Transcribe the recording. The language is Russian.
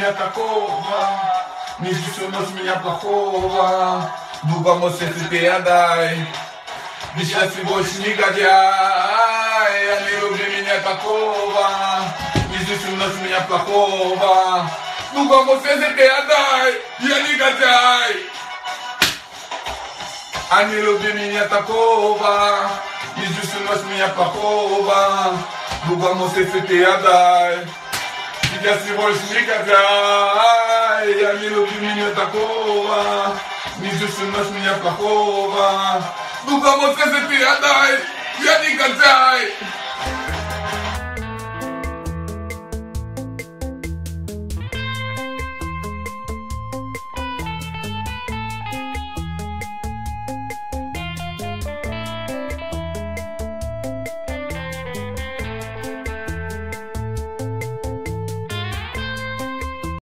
меня такого, не ночь меня плохого, ты отдай. Ведь счастье больше негодяй, я не люблю меня такого, не ночь меня плохого, мосе ты отдай, я негодяй. А не люби меня такого, всю ночь меня плохого, дуба мосе ты тебя всего лишь никогда. Я верю, ты меня такого, не чувствуешь меня плохого. Ну кому скажи ты отдай, я негодяй.